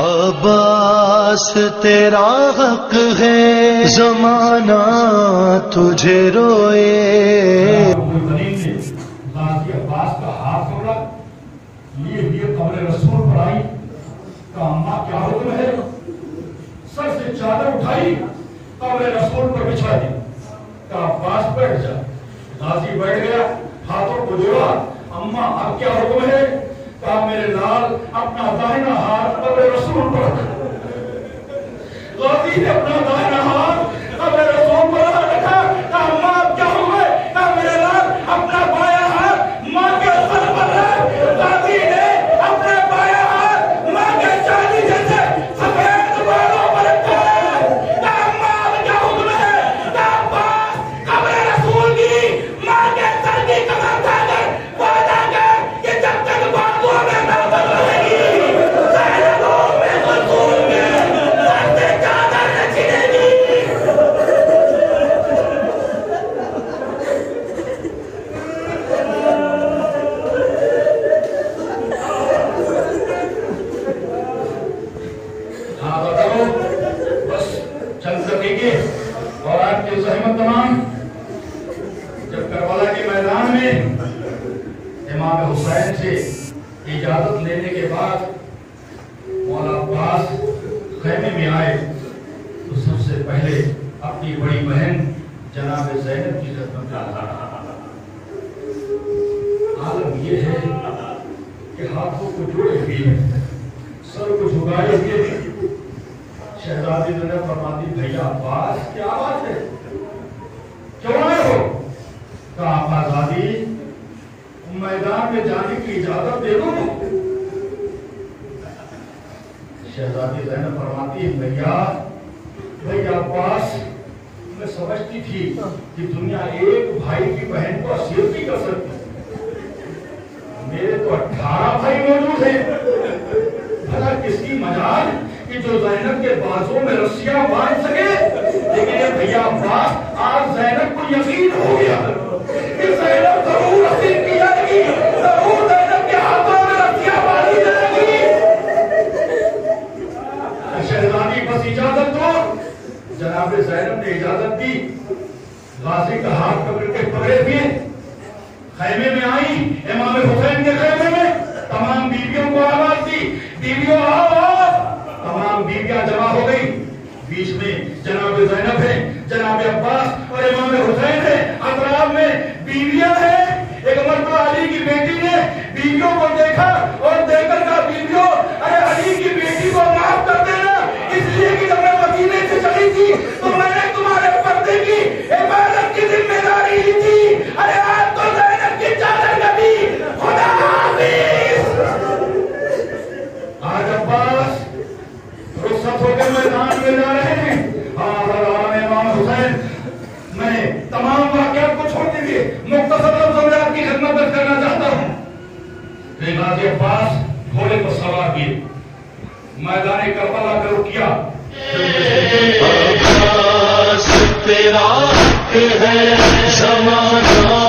अब्बास, तेरा हक है, जमाना तुझे रोए। चादर उठाई कमरे रसूल पर बिछा दी का अब्बास बैठ जा। गाजी बैठ गया, हाथों को जोड़ा अम्मा अब क्या हुक्म है? का मेरे लाल अपना हाँ बताओ बस चंद दकीके और आपके सहमत तमाम, जब करबला के मैदान में इमाम हुसैन से इजाज़त लेने के बाद मौला अब्बास खैमे में आए तो सबसे पहले अपनी बड़ी बहन जनाब जैनब की खिदमत में आलम ये है कि हाथों को जोड़े हुए हैं सर को झुकाए हुए हैं शहजादी ने फरमाती भैया अब्बास क्या बात है? क्यों आए हो? कहा आज़ादी मैदान में जाने की इजाज़त दे दो। शहजादी जैनब फरमाती है भैया भैया अब्बास मैं समझती थी कि दुनिया एक भाई की बहन को असीर नहीं कर सकती। मेरे तो अठारह भाई मौजूद हैं। भला किसकी मजाल कि जो जैनब के बाजों में रस्सियाँ बाँध सके, लेकिन भैया अब्बास आज जैनब को यकीन हो गया। कि जैनब ज़रूर असीर की जाएगी, ज़रूर जैनब के हाथों में रस्सियाँ बांधी जाएगी। शहजादी बस इजाज़त दो। जनाब जैनब ने इजाज़त दी। गाजी का हाथ पकड़ के पकड़े हुए खैमे में आई, इमाम हुसैन के खैमे में तमाम बीवियों को आवाज़ दी बीवियों आओ आओ तमाम बीवियाँ जमा हो गई। बीच में जनाब जैनब है जनाब अब्बास और इमाम हुसैन है अतराब में बीवियाँ हैं एक मरतबा अली की बेटी ने बीवियों को देखा और देखकर कहा, बीवियों, अरे अली की बेटी को माफ़ कर देना। इसलिए कि जब मैं मदीने से चली थी तो मैंने तुम्हारे पर्दे की इबादत की ज़िम्मेदारी ली थी। अरे आज तो जैनब की चादर कभी खुदा हाफिज! आज अब्बास होकर मैदान में जा रहे हैं। हाँ मैं तमाम वाकयात को छोड़ दीजिए। मुख्तसर लफ्जों में आपकी खिदमत दर्ज करना चाहता हूँ। गाजी अब्बास घोड़े पर सवार किए मैदान करबला का रुख किया। अब्बास तेरा है, जमाना